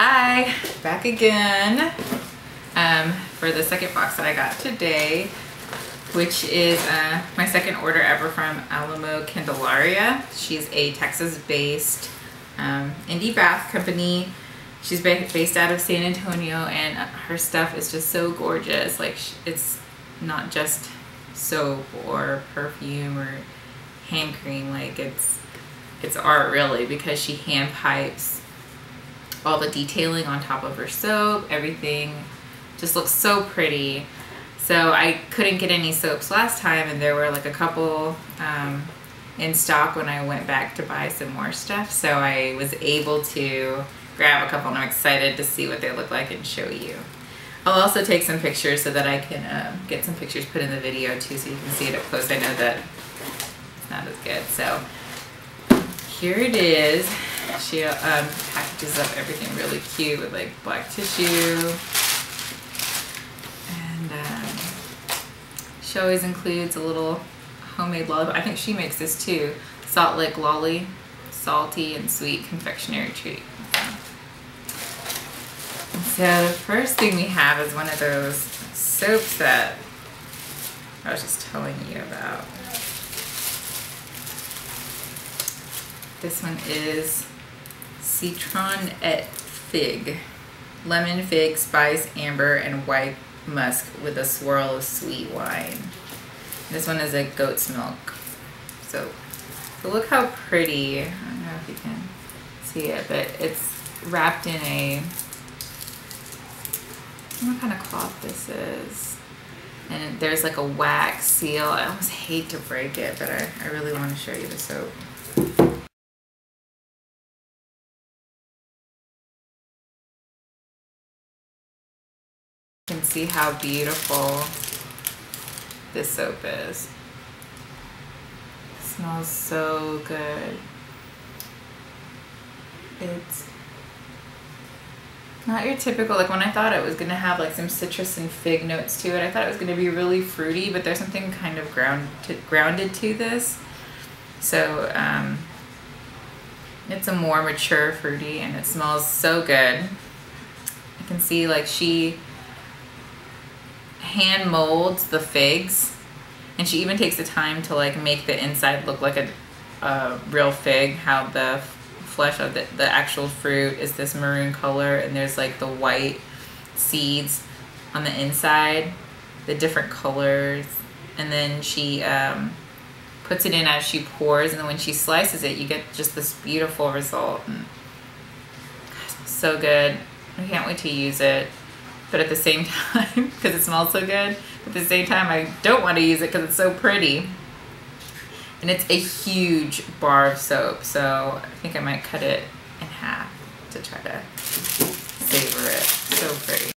Hi, back again um, for the second box that I got today, which is uh, my second order ever from Alamo Candelaria. She's a Texas-based um, indie bath company. She's based out of San Antonio and her stuff is just so gorgeous. Like it's not just soap or perfume or hand cream. Like it's, it's art really because she hand pipes all the detailing on top of her soap, everything just looks so pretty. So I couldn't get any soaps last time and there were like a couple um, in stock when I went back to buy some more stuff. So I was able to grab a couple and I'm excited to see what they look like and show you. I'll also take some pictures so that I can um, get some pictures put in the video too so you can see it up close. I know that it's not as good. So here it is. She um, packages up everything really cute with like black tissue. And um, she always includes a little homemade lollipop. I think she makes this too. Salt Lick Lolly, salty and sweet confectionery treat. So the first thing we have is one of those soaps that I was just telling you about. This one is Citron et Fig. Lemon, fig, spice, amber, and white musk with a swirl of sweet wine. This one is a goat's milk. So, so look how pretty. I don't know if you can see it, but it's wrapped in a, what kind of cloth this is. And there's like a wax seal. I almost hate to break it, but I, I really want to show you the soap. See how beautiful this soap is. It smells so good. It's not your typical, like when I thought it was going to have like some citrus and fig notes to it, I thought it was going to be really fruity, but there's something kind of ground to, grounded to this. So um, it's a more mature fruity and it smells so good. I can see like she hand molds the figs. And she even takes the time to like make the inside look like a, a real fig how the flesh of the, the actual fruit is this maroon color and there's like the white seeds on the inside the different colors. And then she um, puts it in as she pours and then when she slices it you get just this beautiful result. And, God, so good. I can't wait to use it but at the same time, because it smells so good, at the same time, I don't want to use it because it's so pretty. And it's a huge bar of soap, so I think I might cut it in half to try to savor it. So pretty.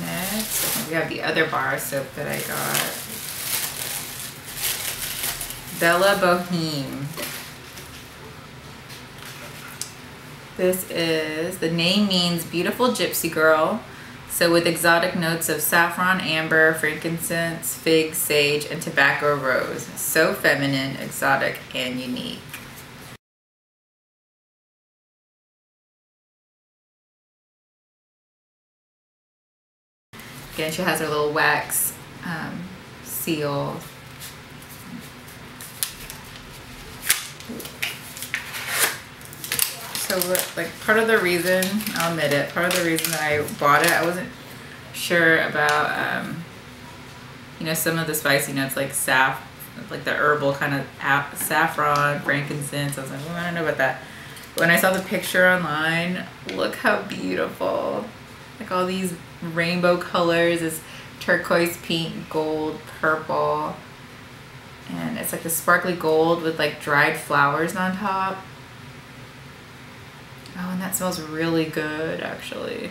Next, we have the other bar of soap that I got. Bella Boheme. This is, the name means beautiful gypsy girl. So with exotic notes of saffron, amber, frankincense, fig, sage, and tobacco rose. So feminine, exotic, and unique. Again, she has her little wax um, seal so like part of the reason I'll admit it part of the reason that I bought it I wasn't sure about um, you know some of the spicy notes like saff like the herbal kind of saffron frankincense I was like well, I don't know about that. But when I saw the picture online look how beautiful. Like all these rainbow colors is turquoise pink gold purple and it's like the sparkly gold with like dried flowers on top Oh, and that smells really good, actually.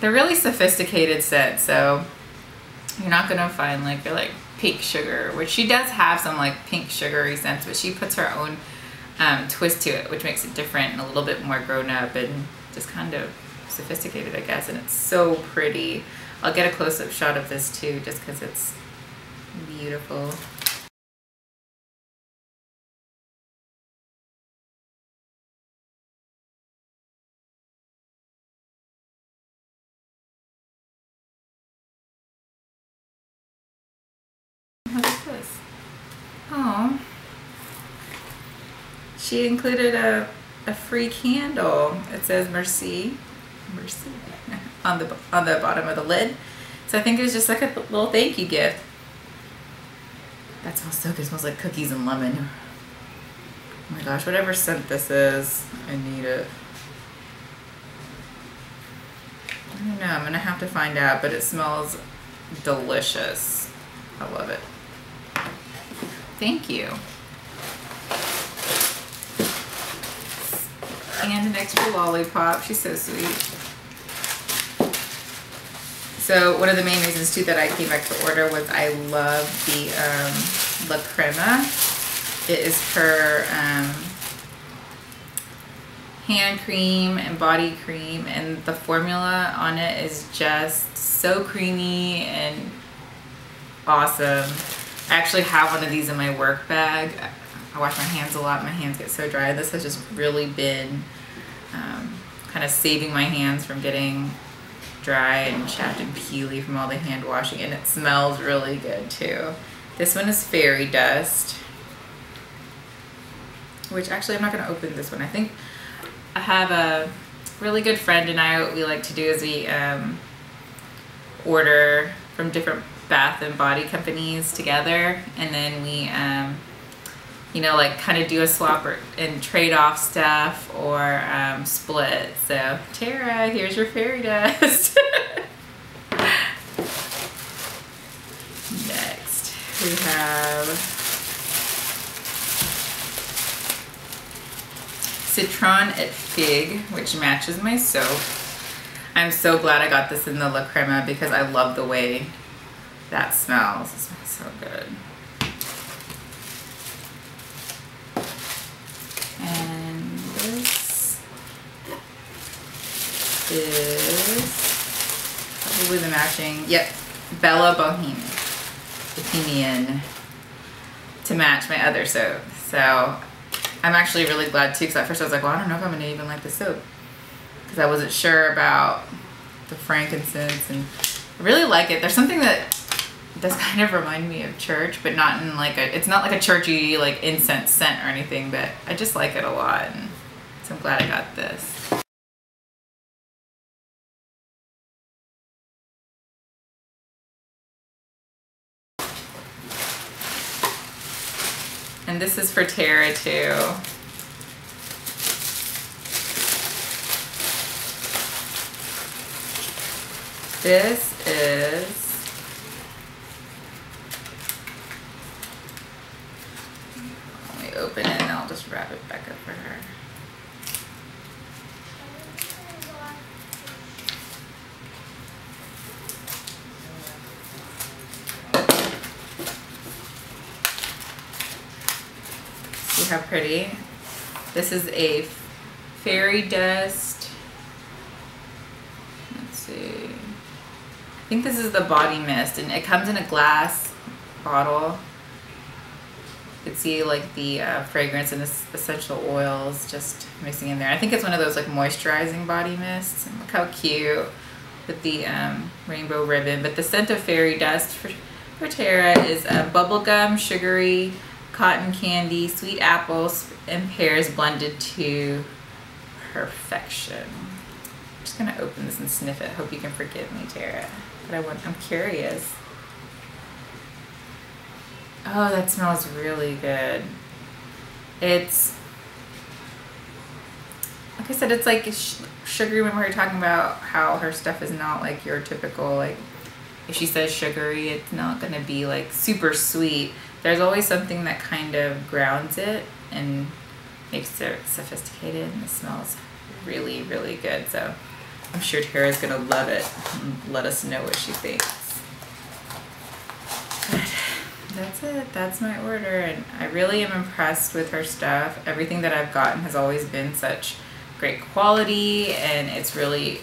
They're really sophisticated scents, so you're not gonna find like they're like pink sugar, which she does have some like pink sugary scents, but she puts her own um, twist to it, which makes it different and a little bit more grown up and just kind of sophisticated, I guess, and it's so pretty. I'll get a close-up shot of this too, just because it's beautiful. What's this? Oh. She included a, a free candle. It says Merci. Merci on the on the bottom of the lid. So I think it was just like a little thank you gift. That smells so good. It smells like cookies and lemon. Oh my gosh, whatever scent this is, I need it. I don't know, I'm gonna have to find out, but it smells delicious. I love it. Thank you. And an extra lollipop. She's so sweet. So one of the main reasons too that I came back to order was I love the um, La Crema. It is her um, hand cream and body cream and the formula on it is just so creamy and awesome. I actually have one of these in my work bag. I wash my hands a lot. My hands get so dry. This has just really been um, kind of saving my hands from getting dry and chapped and peely from all the hand washing and it smells really good too. This one is fairy dust, which actually I'm not going to open this one. I think I have a really good friend and I, what we like to do is we um, order from different bath and body companies together and then we um, you know, like kind of do a swap or, and trade off stuff or um, split. So Tara, here's your fairy dust. Next, we have Citron et Fig, which matches my soap. I'm so glad I got this in the La Crema because I love the way that smells. It smells so good. And this is probably the matching, yep, Bella Bohemian, Bohemian to match my other soap. So I'm actually really glad too because at first I was like, well, I don't know if I'm going to even like the soap because I wasn't sure about the frankincense and I really like it. There's something that does kind of remind me of church, but not in like a, it's not like a churchy like incense scent or anything, but I just like it a lot. And so I'm glad I got this. And this is for Tara too. This is open it and I'll just wrap it back up for her. See how pretty? This is a fairy dust. Let's see. I think this is the body mist and it comes in a glass bottle you could see like the uh, fragrance and essential oils just mixing in there. I think it's one of those like moisturizing body mists. Look how cute with the um, rainbow ribbon. But the scent of fairy dust for, for Tara is uh, bubblegum, sugary, cotton candy, sweet apples, and pears blended to perfection. I'm just gonna open this and sniff it. Hope you can forgive me, Tara. But I want, I'm curious. Oh, that smells really good. It's, like I said, it's like sugary when we were talking about how her stuff is not like your typical, like, if she says sugary, it's not to be like super sweet. There's always something that kind of grounds it and makes it sophisticated and it smells really, really good. So I'm sure Tara's to love it let us know what she thinks that's it. That's my order. And I really am impressed with her stuff. Everything that I've gotten has always been such great quality and it's really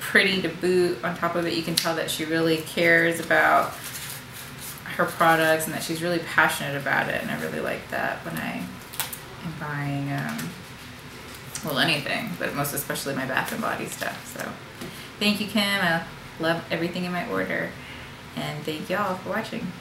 pretty to boot. On top of it, you can tell that she really cares about her products and that she's really passionate about it. And I really like that when I am buying, um, well, anything, but most especially my Bath and Body stuff. So thank you, Kim. I love everything in my order. And thank y'all for watching.